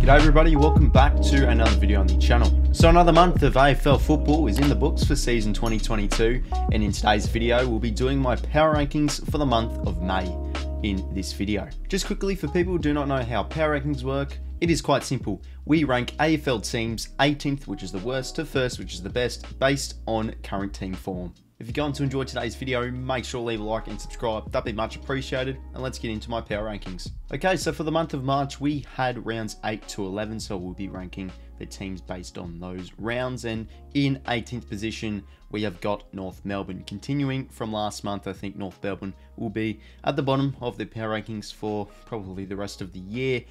G'day everybody, welcome back to another video on the channel. So another month of AFL football is in the books for season 2022 and in today's video we'll be doing my power rankings for the month of May in this video. Just quickly for people who do not know how power rankings work, it is quite simple. We rank AFL teams 18th, which is the worst, to first, which is the best, based on current team form. If you're going to enjoy today's video, make sure to leave a like and subscribe. That'd be much appreciated. And let's get into my power rankings. Okay, so for the month of March, we had rounds 8 to 11, so we'll be ranking the teams based on those rounds. And in 18th position, we have got North Melbourne. Continuing from last month, I think North Melbourne will be at the bottom of the power rankings for probably the rest of the year.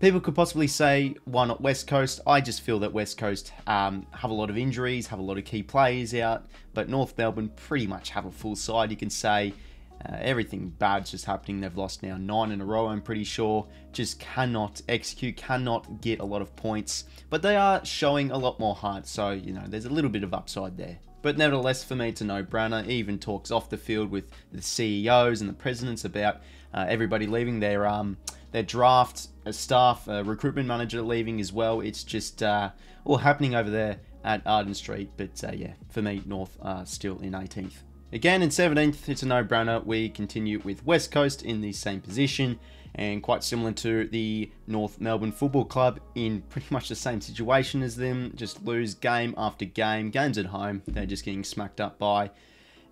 People could possibly say, why not West Coast? I just feel that West Coast um, have a lot of injuries, have a lot of key players out, but North Melbourne pretty much have a full side. You can say uh, everything bad's just happening. They've lost now nine in a row, I'm pretty sure. Just cannot execute, cannot get a lot of points, but they are showing a lot more heart, so, you know, there's a little bit of upside there. But nevertheless, for me, it's a no-brainer. Even talks off the field with the CEOs and the presidents about uh, everybody leaving their um, their draft uh, staff, uh, recruitment manager leaving as well. It's just uh, all happening over there at Arden Street. But uh, yeah, for me, North are still in 18th. Again, in 17th, it's a no-brainer. We continue with West Coast in the same position and quite similar to the North Melbourne Football Club in pretty much the same situation as them. Just lose game after game, games at home. They're just getting smacked up by.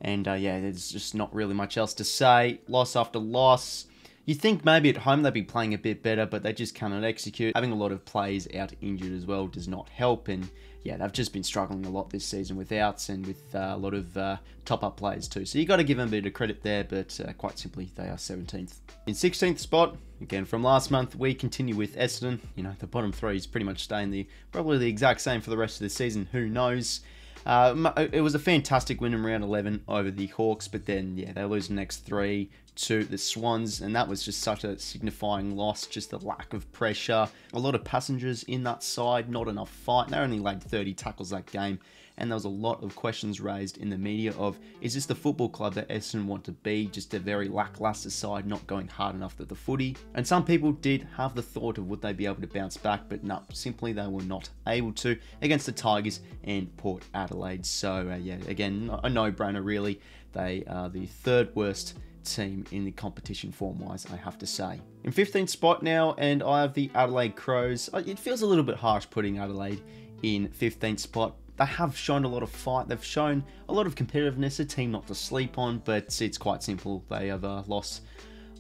And uh, yeah, there's just not really much else to say. Loss after loss. You think maybe at home they'd be playing a bit better, but they just cannot execute. Having a lot of players out injured as well does not help. And yeah, they've just been struggling a lot this season with outs and with uh, a lot of uh, top up players too. So you got to give them a bit of credit there, but uh, quite simply, they are 17th. In 16th spot, again from last month, we continue with Essendon. You know, the bottom three is pretty much staying the probably the exact same for the rest of the season. Who knows? Uh, it was a fantastic win in round 11 over the Hawks, but then, yeah, they lose the next three to the Swans, and that was just such a signifying loss. Just the lack of pressure. A lot of passengers in that side, not enough fight. They only laid 30 tackles that game and there was a lot of questions raised in the media of is this the football club that Essendon want to be, just a very lackluster side, not going hard enough at the footy. And some people did have the thought of would they be able to bounce back, but no, simply they were not able to against the Tigers and Port Adelaide. So uh, yeah, again, a no-brainer really. They are the third worst team in the competition form wise, I have to say. In 15th spot now, and I have the Adelaide Crows. Uh, it feels a little bit harsh putting Adelaide in 15th spot, they have shown a lot of fight. They've shown a lot of competitiveness, a team not to sleep on, but it's quite simple. They have uh, lost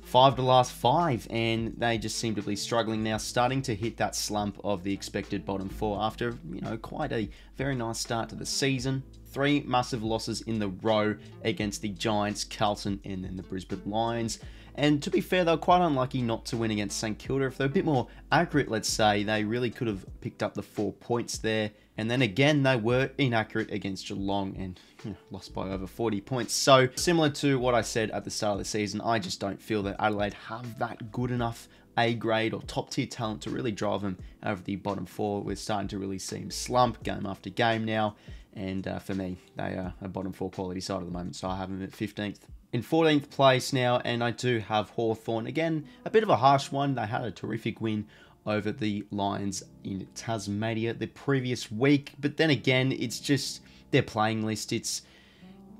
five to the last five, and they just seem to be struggling now, starting to hit that slump of the expected bottom four after, you know, quite a very nice start to the season. Three massive losses in the row against the Giants, Carlton, and then the Brisbane Lions. And to be fair, they were quite unlucky not to win against St Kilda. If they're a bit more accurate, let's say, they really could have picked up the four points there. And then again, they were inaccurate against Geelong and you know, lost by over 40 points. So, similar to what I said at the start of the season, I just don't feel that Adelaide have that good enough A grade or top tier talent to really drive them over the bottom four. We're starting to really see them slump game after game now. And uh, for me, they are a bottom four quality side at the moment, so I have them at 15th in 14th place now, and I do have Hawthorn Again, a bit of a harsh one. They had a terrific win over the Lions in Tasmania the previous week, but then again, it's just their playing list. It's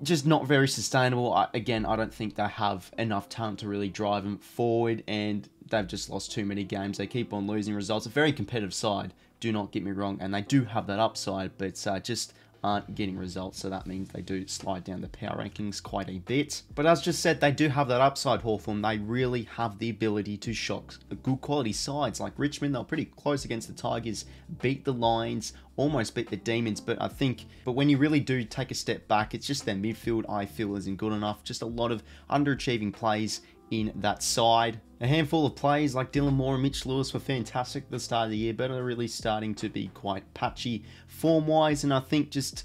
just not very sustainable. I, again, I don't think they have enough talent to really drive them forward, and they've just lost too many games. They keep on losing results. A very competitive side, do not get me wrong, and they do have that upside, but uh, just aren't getting results, so that means they do slide down the power rankings quite a bit. But as just said, they do have that upside, Hawthorn. They really have the ability to shock good quality sides like Richmond. They were pretty close against the Tigers, beat the Lions, almost beat the Demons, but I think, but when you really do take a step back, it's just their midfield I feel isn't good enough. Just a lot of underachieving plays in that side. A handful of players like Dylan Moore and Mitch Lewis were fantastic at the start of the year, but are really starting to be quite patchy form-wise, and I think just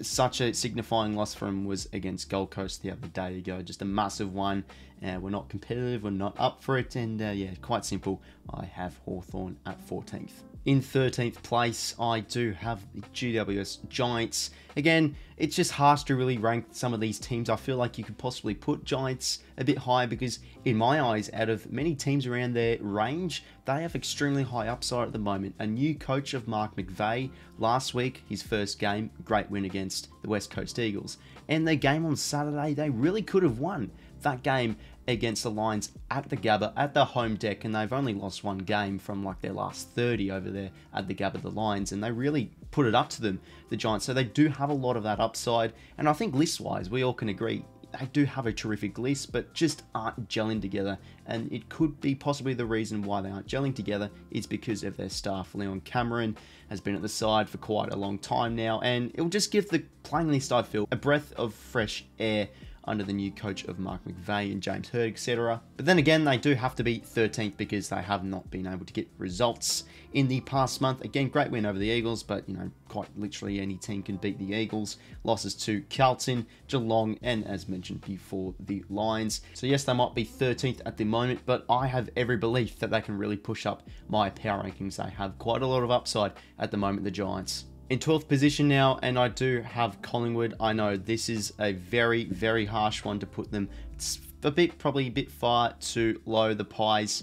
such a signifying loss for him was against Gold Coast the other day ago. Just a massive one. Uh, we're not competitive, we're not up for it, and uh, yeah, quite simple. I have Hawthorn at 14th. In 13th place, I do have the GWS Giants. again, it's just harsh to really rank some of these teams. I feel like you could possibly put Giants a bit higher because, in my eyes, out of many teams around their range, they have extremely high upside at the moment. A new coach of Mark McVeigh last week, his first game, great win against the West Coast Eagles. And their game on Saturday, they really could have won that game against the Lions at the Gabba at the home deck, and they've only lost one game from like their last 30 over there at the Gabba, the Lions, and they really put it up to them, the Giants. So they do have a lot of that upside, and I think list wise, we all can agree they do have a terrific list, but just aren't gelling together. And it could be possibly the reason why they aren't gelling together is because of their staff. Leon Cameron has been at the side for quite a long time now, and it will just give the playing list, I feel, a breath of fresh air under the new coach of Mark McVeigh and James Hird, etc. But then again, they do have to be 13th because they have not been able to get results in the past month. Again, great win over the Eagles, but you know, quite literally any team can beat the Eagles. Losses to Carlton, Geelong, and as mentioned before, the Lions. So yes, they might be 13th at the moment, but I have every belief that they can really push up my power rankings. They have quite a lot of upside at the moment, the Giants in 12th position now, and I do have Collingwood. I know this is a very, very harsh one to put them. It's a bit, probably a bit far too low. The Pies,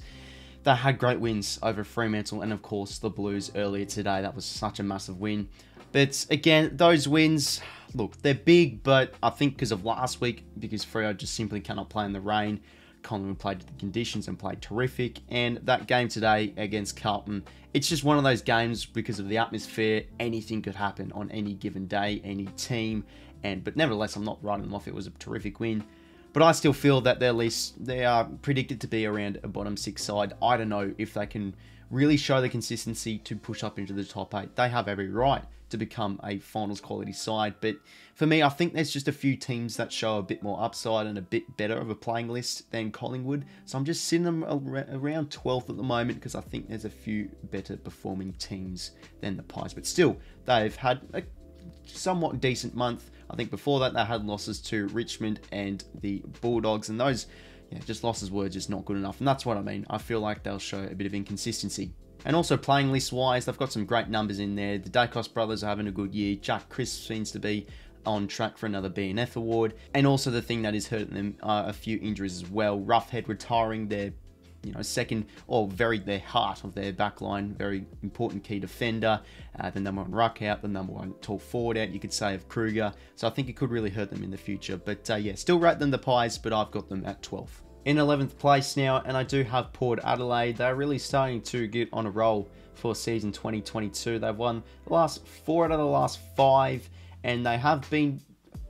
they had great wins over Fremantle and, of course, the Blues earlier today. That was such a massive win. But again, those wins, look, they're big, but I think because of last week, because Freo just simply cannot play in the rain, Collingwood played to the conditions and played terrific. And that game today against Carlton, it's just one of those games because of the atmosphere. Anything could happen on any given day, any team. And but nevertheless, I'm not writing them off. It was a terrific win. But I still feel that their list they are predicted to be around a bottom six side. I don't know if they can really show the consistency to push up into the top eight. They have every right to become a finals quality side. But for me, I think there's just a few teams that show a bit more upside and a bit better of a playing list than Collingwood. So I'm just sitting them around 12th at the moment because I think there's a few better performing teams than the Pies. But still, they've had a somewhat decent month. I think before that they had losses to Richmond and the Bulldogs, and those yeah, just losses were just not good enough. And that's what I mean. I feel like they'll show a bit of inconsistency. And also playing list wise, they've got some great numbers in there. The Daicos brothers are having a good year. Jack Crisp seems to be on track for another BNF award. And also the thing that is hurting them are a few injuries as well. Roughead retiring their you know, second or very their heart of their backline, very important key defender, uh, the number one ruck out, the number one tall forward out, you could say of Kruger. So I think it could really hurt them in the future. But uh, yeah, still rate them the Pies, but I've got them at 12th in 11th place now, and I do have Port Adelaide. They're really starting to get on a roll for season 2022. They've won the last four out of the last five, and they have been,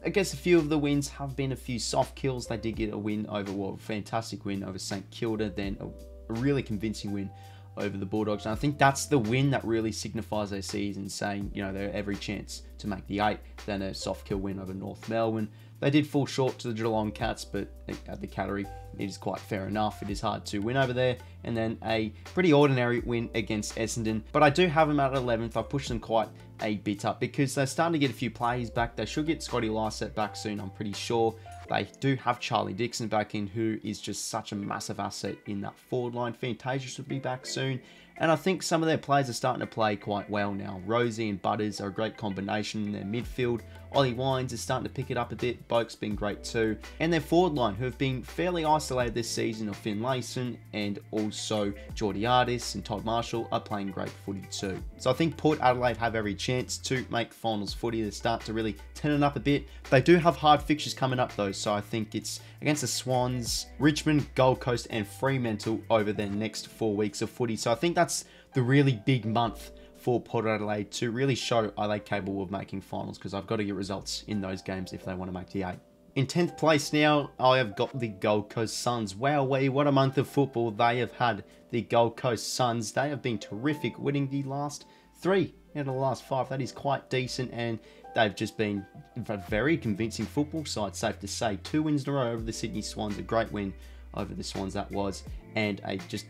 I guess, a few of the wins have been a few soft kills. They did get a win over, well, fantastic win over St Kilda, then a, really convincing win over the Bulldogs. And I think that's the win that really signifies their season, saying, you know, they're every chance to make the eight, then a soft kill win over North Melbourne. They did fall short to the Geelong Cats, but at the Cattery, it is quite fair enough. It is hard to win over there. And then a pretty ordinary win against Essendon. But I do have them at 11th. I pushed them quite a bit up because they're starting to get a few players back. They should get Scotty Lycett back soon, I'm pretty sure. They do have Charlie Dixon back in, who is just such a massive asset in that forward line. Fantasia should be back soon. And I think some of their players are starting to play quite well now. Rozee and Butters are a great combination in their midfield. Ollie Wines is starting to pick it up a bit. Boak's been great too. And their forward line, who have been fairly isolated this season, of Finlayson and also Georgiades and Todd Marshall are playing great footy too. So I think Port Adelaide have every chance to make finals footy. They start to really turn it up a bit. They do have hard fixtures coming up though, so I think it's against the Swans, Richmond, Gold Coast, and Fremantle over their next four weeks of footy. So I think that's the really big month for Port Adelaide to really show are they capable of making finals because I've got to get results in those games if they want to make the eight. In 10th place now, I have got the Gold Coast Suns. Wow, we what a month of football they have had. The Gold Coast Suns, they have been terrific, winning the last three out of the last five. That is quite decent, and they've just been a very convincing football side, safe to say. Two wins in a row over the Sydney Swans, a great win over the Swans that was, and a just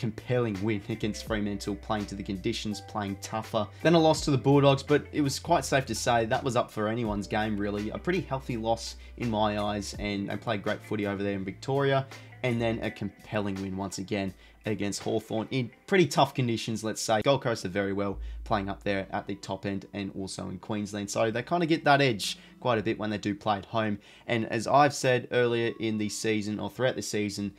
compelling win against Fremantle, playing to the conditions, playing tougher. Then a loss to the Bulldogs, but it was quite safe to say that was up for anyone's game, really. A pretty healthy loss in my eyes, and they played great footy over there in Victoria. and then a compelling win once again against Hawthorn in pretty tough conditions, let's say. Gold Coast are very well playing up there at the top end and also in Queensland. So they kind of get that edge quite a bit when they do play at home. And as I've said earlier in the season or throughout the season,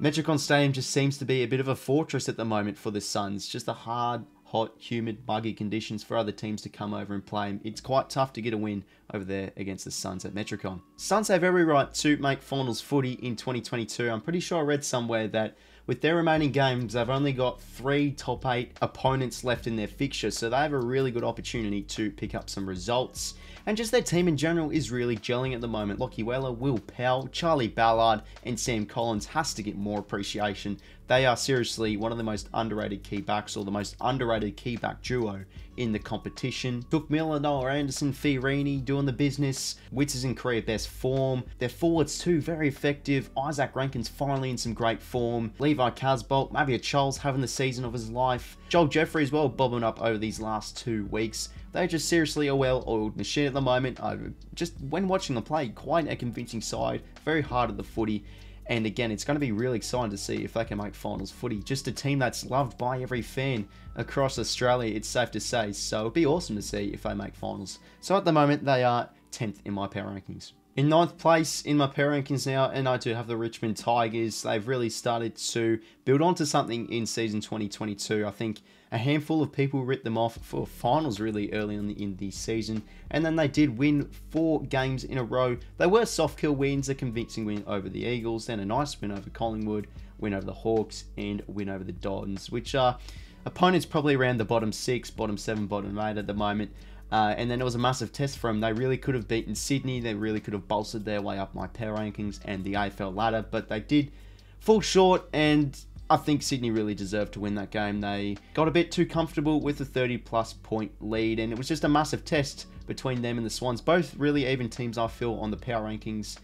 Metricon Stadium just seems to be a bit of a fortress at the moment for the Suns. Just the hard, hot, humid, buggy conditions for other teams to come over and play. It's quite tough to get a win over there against the Suns at Metricon. Suns have every right to make finals footy in 2022. I'm pretty sure I read somewhere that with their remaining games, they've only got three top eight opponents left in their fixture, so they have a really good opportunity to pick up some results. And just their team in general is really gelling at the moment. Lachie Weller, Wil Powell, Charlie Ballard, and Sam Collins has to get more appreciation. They are seriously one of the most underrated key backs or the most underrated key back duo in the competition. Touk Miller, Noah Anderson, Fiorini doing the business. Witts is in career best form. Their forwards too, very effective. Izak Rankine's finally in some great form. Levi Casboult, Mabior Chol's having the season of his life. Joel Jeffrey as well bobbing up over these last two weeks. They're just seriously a well-oiled machine at the moment. I just when watching them play, quite a convincing side. Very hard at the footy. And again, it's going to be really exciting to see if they can make finals footy. Just a team that's loved by every fan across Australia, it's safe to say. So it'd be awesome to see if they make finals. So at the moment, they are 10th in my power rankings. In ninth place in my power rankings now, and I do have the Richmond Tigers. They've really started to build onto something in season 2022. I think a handful of people ripped them off for finals really early on in the season, and then they did win four games in a row. They were soft kill wins, a convincing win over the Eagles, then a nice win over Collingwood, win over the Hawks, and win over the Dons, which are opponents probably around the bottom six, bottom seven, bottom eight at the moment. Uh, and then it was a massive test for them. They really could have beaten Sydney. They really could have bolstered their way up my power rankings and the AFL ladder, but they did fall short. And I think Sydney really deserved to win that game. They got a bit too comfortable with a 30 plus point lead, and it was just a massive test between them and the Swans. Both really even teams, I feel, on the power rankings.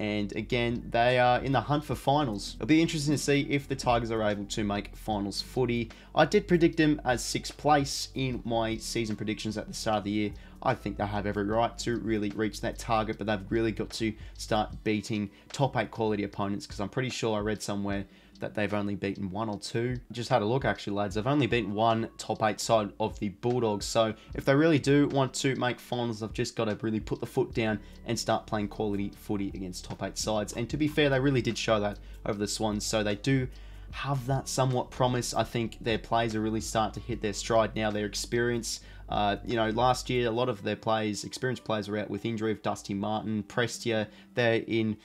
And again, they are in the hunt for finals. It'll be interesting to see if the Tigers are able to make finals footy. I did predict them as sixth place in my season predictions at the start of the year. I think they have every right to really reach that target, but they've really got to start beating top eight quality opponents because I'm pretty sure I read somewhere that they've only beaten one or two. Just had a look actually, lads. They've only beaten one top eight side of the Bulldogs. So if they really do want to make finals, they've just got to really put the foot down and start playing quality footy against top eight sides. And to be fair, they really did show that over the Swans. So they do have that somewhat promise. I think their players are really starting to hit their stride now. Their experience, uh, you know, last year a lot of their players, experienced players, were out with injury of Dusty Martin, Prestia. They're in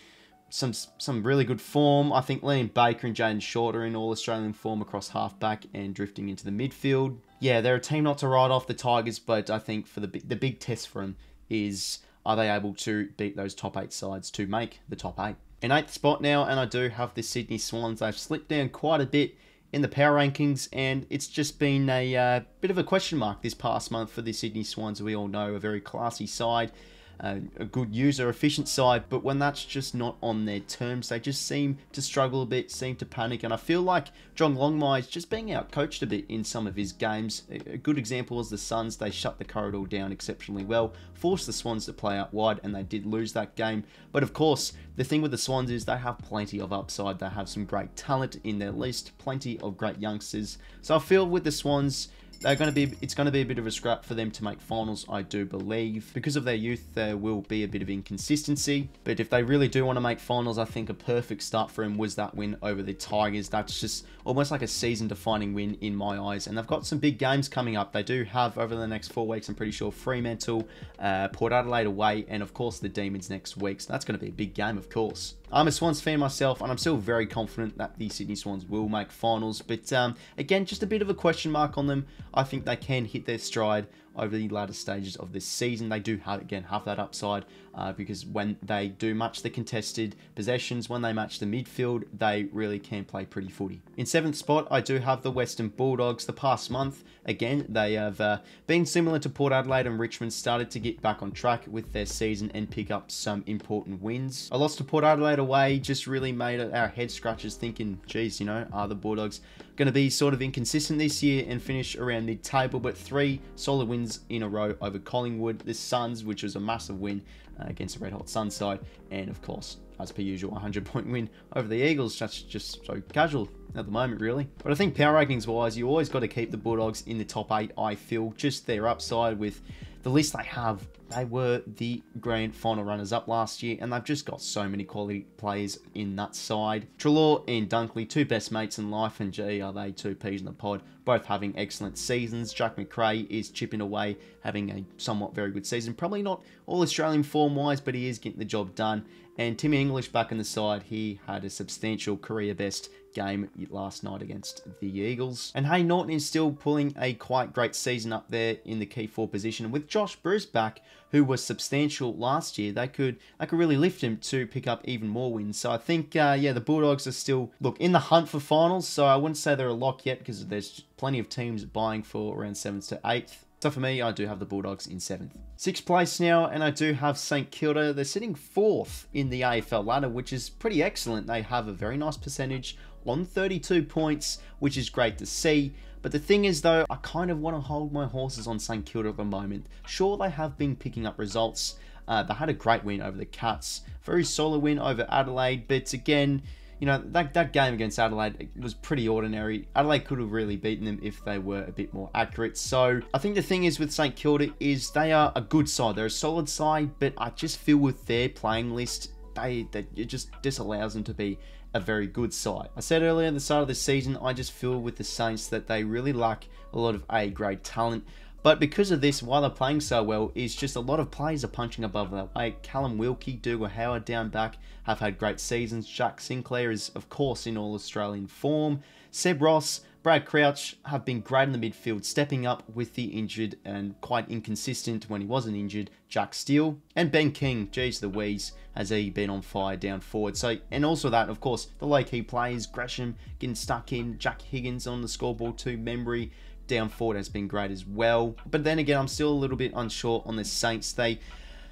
some some really good form. I think Liam Baker and Jayden Short are in all Australian form across halfback and drifting into the midfield. Yeah, they're a team not to write off the Tigers, but I think for the the big test for them is are they able to beat those top eight sides to make the top eight? In eighth spot now, and I do have the Sydney Swans. They've slipped down quite a bit in the power rankings, and it's just been a uh, bit of a question mark this past month for the Sydney Swans. We all know a very classy side a, good user efficient side, but when that's just not on their terms, they just seem to struggle a bit, seem to panic. And I feel like John Longmire is just being outcoached a bit in some of his games. A good example is the Suns, they shut the corridor down exceptionally well, forced the Swans to play out wide, and they did lose that game. But of course, the thing with the Swans is they have plenty of upside. They have some great talent in their list, plenty of great youngsters. So I feel with the Swans, they're going to be it's going to be a bit of a scrap for them to make finals I do believe. Because of their youth there will be a bit of inconsistency. But if they really do want to make finals I think a perfect start for them was that win over the Tigers. That's just almost like a season defining win in my eyes. And they've got some big games coming up. They do have over the next four weeks I'm pretty sure Fremantle uh, Port Adelaide away and of course the Demons next week. So that's going to be a big game of course I'm a Swans fan myself, and I'm still very confident that the Sydney Swans will make finals. But um, again, just a bit of a question mark on them. I think they can hit their stride over the latter stages of this season. They do have again have that upside uh, because when they do match the contested possessions, when they match the midfield, they really can play pretty footy. In seventh spot, I do have the Western Bulldogs. The past month, again, they have uh, been similar to Port Adelaide and Richmond, started to get back on track with their season and pick up some important wins. A loss to Port Adelaide away just really made our head scratchers thinking, geez, you know, are the Bulldogs going to be sort of inconsistent this year and finish around mid-table, but three solid wins in a row over Collingwood, the Suns, which was a massive win uh, against the Red Hot Sun side, and of course as per usual, 100 point win over the Eagles. That's just so casual at the moment, really. But I think power rankings wise, you always got to keep the Bulldogs in the top eight, I feel. Just their upside with the list they have, they were the grand final runners up last year, and they've just got so many quality players in that side. Treloar and Dunkley, two best mates in life, and gee, are they two peas in the pod, both having excellent seasons. Jack Macrae is chipping away, having a somewhat very good season. Probably not all Australian form wise, but he is getting the job done. And Timmy English back in the side, he had a substantial career best game last night against the Eagles. And Aaron Naughton is still pulling a quite great season up there in the key four position. With Josh Bruce back, who was substantial last year, they could they could really lift him to pick up even more wins. So I think, uh, yeah, the Bulldogs are still, look, in the hunt for finals. So I wouldn't say they're a lock yet because there's plenty of teams buying for around 7th to 8th. So for me, I do have the Bulldogs in seventh. Sixth place now, and I do have St Kilda. They're sitting fourth in the AFL ladder, which is pretty excellent. They have a very nice percentage on 32 points, which is great to see. But the thing is, though, I kind of want to hold my horses on St Kilda at the moment. Sure, they have been picking up results. Uh, they had a great win over the Cats, very solid win over Adelaide, but again, you know, that, that game against Adelaide was pretty ordinary. Adelaide could have really beaten them if they were a bit more accurate. So I think the thing is with St Kilda is they are a good side. They're a solid side, but I just feel with their playing list, they that it just disallows them to be a very good side. I said earlier at the start of the season, I just feel with the Saints that they really lack a lot of A grade talent. But because of this, while they're playing so well, is just a lot of players are punching above their weight. Callum Wilkie, Dougal Howard down back have had great seasons. Jack Sinclair is, of course, in all Australian form. Seb Ross, Brad Crouch have been great in the midfield, stepping up with the injured and quite inconsistent when he wasn't injured, Jack Steele. And Ben King, geez Louise, has he been on fire down forward. So, and also that, of course, the low key players, Gresham getting stuck in, Jack Higgins on the scoreboard too, Membrey down forward has been great as well. But then again, I'm still a little bit unsure on the Saints. They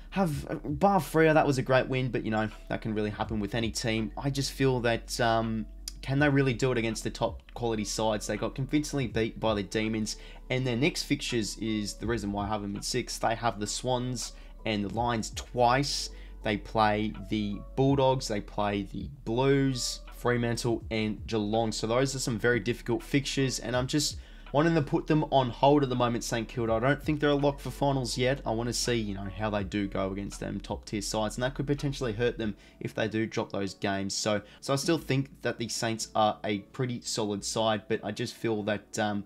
have bar that was a great win, but you know that can really happen with any team. I just feel that um, can they really do it against the top quality sides? They got convincingly beat by the Demons, and their next fixtures is the reason why I have them in six. They have the Swans and the Lions twice. They play the Bulldogs. They play the Blues, Fremantle, and Geelong. So those are some very difficult fixtures, and I'm just wanting to put them on hold at the moment, St Kilda. I don't think they're a lock for finals yet. I want to see, you know, how they do go against them top tier sides, and that could potentially hurt them if they do drop those games. So, so I still think that the Saints are a pretty solid side, but I just feel that. Um,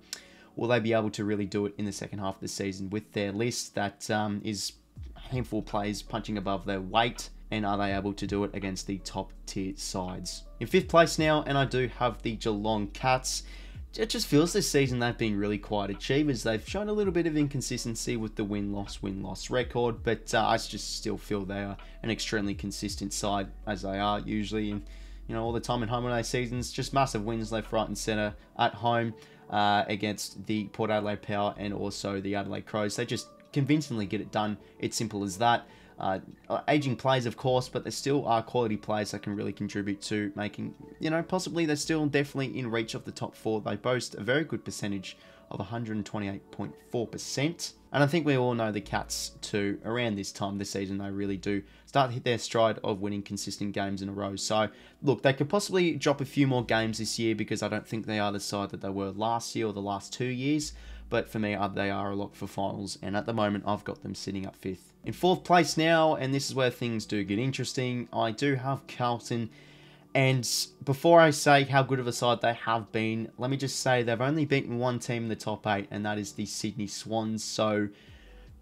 will they be able to really do it in the second half of the season with their list that um, is handful of players punching above their weight? and are they able to do it against the top tier sides? In fifth place now, and I do have the Geelong Cats it just feels this season they've been really quiet achievers. They've shown a little bit of inconsistency with the win loss win loss record, but uh, I just still feel they are an extremely consistent side as they are usually. And you know all the time in home and away seasons, just massive wins left, right, and centre at home uh, against the Port Adelaide Power and also the Adelaide Crows. They just convincingly get it done. It's simple as that. Uh, aging players, of course, but there still are quality players that can really contribute to making, you know, possibly they're still definitely in reach of the top four. They boast a very good percentage of 128.4%. And I think we all know the Cats too, around this time this season, they really do start to hit their stride of winning consistent games in a row. So, look, they could possibly drop a few more games this year because I don't think they are the side that they were last year or the last two years but for me, uh, they are a lock for finals, and at the moment, I've got them sitting up fifth. In fourth place now, and this is where things do get interesting, I do have Carlton. And before I say how good of a side they have been, let me just say they've only beaten one team in the top eight, and that is the Sydney Swans. So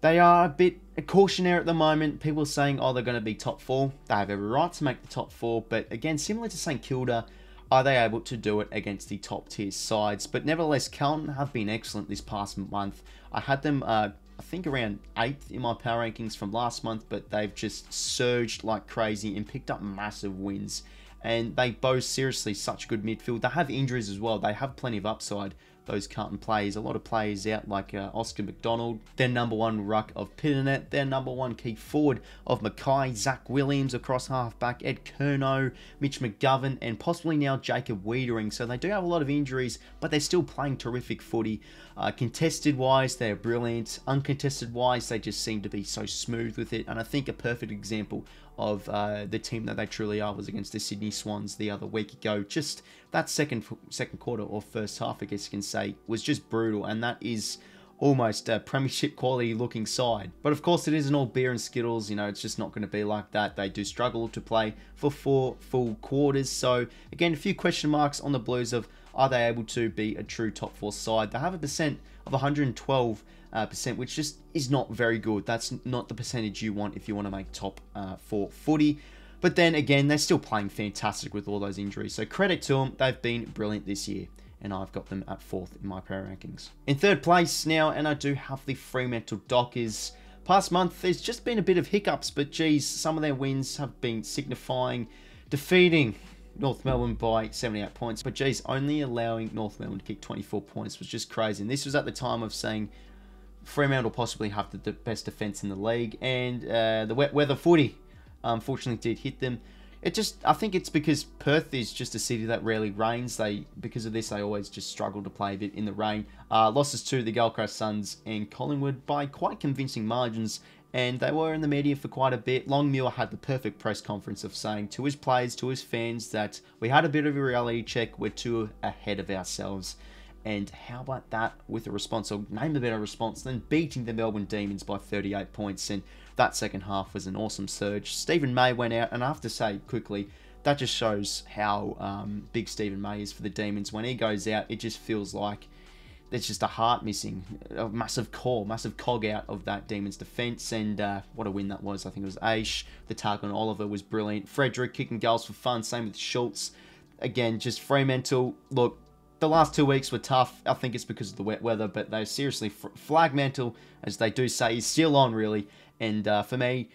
they are a bit cautionary at the moment. People saying, oh, they're going to be top four. They have every right to make the top four. But again, similar to St Kilda, are they able to do it against the top tier sides? But nevertheless, Carlton have been excellent this past month. I had them, uh, I think, around 8th in my power rankings from last month, but they've just surged like crazy and picked up massive wins. And they boast seriously such good midfield. They have injuries as well. They have plenty of upside, those Carlton players. A lot of players out like uh, Oscar McDonald, their number one ruck of Pittonet, their number one key forward of McKay, Zach Williams across halfback, Ed Curnow, Mitch McGovern, and possibly now Jacob Weitering. So they do have a lot of injuries, but they're still playing terrific footy. Uh, contested wise, they're brilliant. Uncontested wise, they just seem to be so smooth with it. And I think a perfect example of uh, the team that they truly are was against the Sydney Swans the other week ago. Just that second second quarter or first half, I guess you can say, was just brutal, and that is almost a premiership quality looking side. But of course, it isn't all beer and skittles. You know, it's just not going to be like that. They do struggle to play for four full quarters. So again, a few question marks on the Blues of are they able to be a true top four side? They have a percent of 112 uh, percent, which just is not very good. That's not the percentage you want if you want to make top uh, four footy. But then again, they're still playing fantastic with all those injuries. So credit to them, they've been brilliant this year. And I've got them at fourth in my power rankings. In third place now, and I do have the Fremantle Dockers. Past month, there's just been a bit of hiccups, but geez, some of their wins have been signifying defeating North Melbourne by 78 points. But geez, only allowing North Melbourne to kick 24 points was just crazy. And this was at the time of saying Fremantle possibly have the best defence in the league. And uh, the wet weather footy unfortunately did hit them. It just, I think it's because Perth is just a city that rarely rains. They, because of this, they always just struggle to play a bit in the rain. Uh, losses to the Gold Coast Suns and Collingwood by quite convincing margins, and they were in the media for quite a bit. Longmuir had the perfect press conference of saying to his players, to his fans, that we had a bit of a reality check. We're too ahead of ourselves. And how about that with a response, or name a better response than beating the Melbourne Demons by 38 points? And that second half was an awesome surge. Stephen May went out, and I have to say quickly, that just shows how um, big Stephen May is for the Demons. When he goes out, it just feels like there's just a heart missing, a massive core, massive cog out of that Demons defence. And uh, what a win that was. I think it was Aish. The target on Oliver was brilliant. Frederick kicking goals for fun. Same with Schultz. Again, just Fremantle. Look, the last two weeks were tough. I think it's because of the wet weather, but they're seriously flag mantle, as they do say, is still on really. And uh, for me,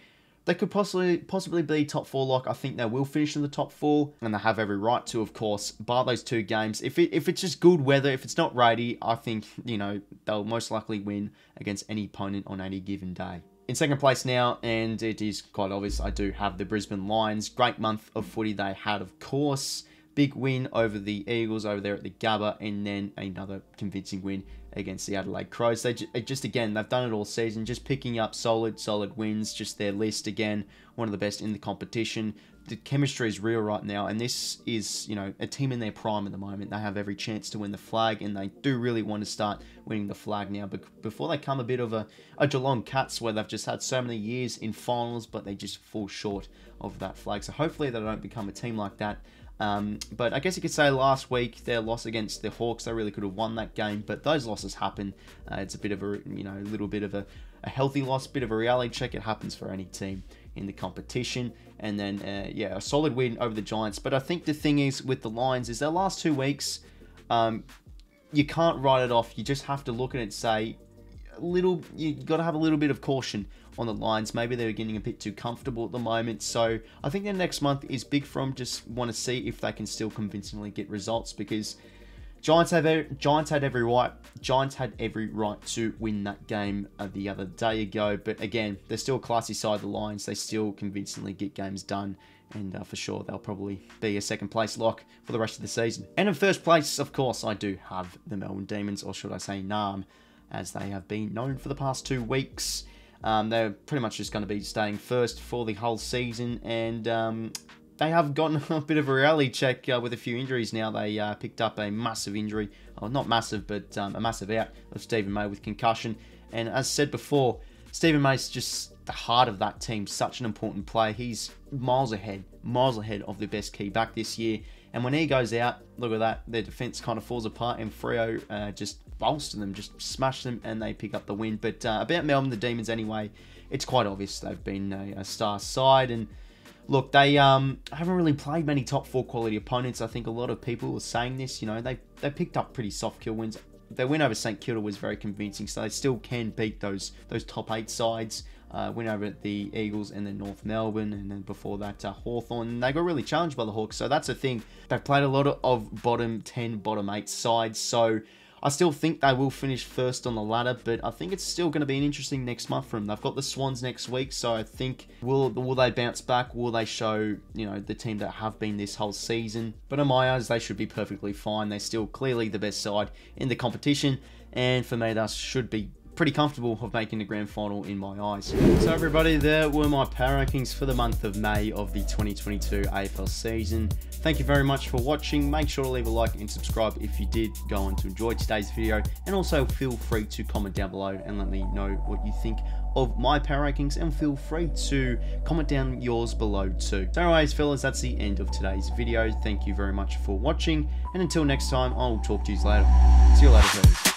they could possibly possibly be top four lock. I think they will finish in the top four, and they have every right to, of course, bar those two games. If it, if it's just good weather, if it's not rainy, I think you know they'll most likely win against any opponent on any given day. In second place now, and it is quite obvious, I do have the Brisbane Lions. Great month of footy they had, of course. Big win over the Eagles over there at the Gabba, and then another convincing win against the Adelaide Crows. They just again they've done it all season, just picking up solid, solid wins. Just their list again, one of the best in the competition. The chemistry is real right now, and this is you know a team in their prime at the moment. They have every chance to win the flag, and they do really want to start winning the flag now. But before they come a bit of a, a Geelong Cats where they've just had so many years in finals, but they just fall short of that flag. So hopefully they don't become a team like that um, but I guess you could say last week their loss against the Hawks, they really could have won that game. But those losses happen. Uh, it's a bit of a you know a little bit of a, a healthy loss, bit of a reality check. It happens for any team in the competition. And then uh, yeah, a solid win over the Giants. But I think the thing is with the Lions is their last two weeks. Um, you can't write it off. You just have to look at it and say, a little. You got to have a little bit of caution on the lines. Maybe they're getting a bit too comfortable at the moment. So I think the next month is big from just want to see if they can still convincingly get results because Giants have Giants had every right. Giants had every right to win that game uh, the other day ago. But again, they're still classy side. The Lions they still convincingly get games done. And uh, for sure, they'll probably be a second place lock for the rest of the season. And in first place, of course, I do have the Melbourne Demons, or should I say Narm, as they have been known for the past two weeks. Um, they're pretty much just going to be staying first for the whole season, and um, they have gotten a bit of a reality check uh, with a few injuries now. They uh, picked up a massive injury, well, not massive, but um, a massive out of Stephen May with concussion. And as said before, Stephen May's just the heart of that team, such an important player. He's miles ahead, miles ahead of the best key back this year. And when he goes out, look at that, their defense kind of falls apart, and Freo uh, just bolster them, just smash them, and they pick up the win. But uh, about Melbourne, the Demons, anyway, it's quite obvious they've been a, a star side. And look, they um, haven't really played many top four quality opponents. I think a lot of people are saying this. You know, they they picked up pretty soft kill wins. Their win over St Kilda was very convincing, so they still can beat those those top eight sides. Uh, win over the Eagles and then North Melbourne, and then before that uh, Hawthorn. They got really challenged by the Hawks, so that's a thing. They've played a lot of bottom 10, bottom 8 sides, so I still think they will finish first on the ladder, but I think it's still going to be an interesting next month for them. They've got the Swans next week, so I think will will they bounce back? Will they show you know the team that have been this whole season? But in my eyes, they should be perfectly fine. They're still clearly the best side in the competition, and for me, that should be pretty comfortable of making the grand final in my eyes. So everybody, there were my power rankings for the month of May of the 2022 AFL season. Thank you very much for watching. Make sure to leave a like and subscribe if you did go on to enjoy today's video. And also feel free to comment down below and let me know what you think of my power rankings and feel free to comment down yours below too. So anyways fellas, that's the end of today's video. Thank you very much for watching and until next time, I'll talk to you later. See you later fellas.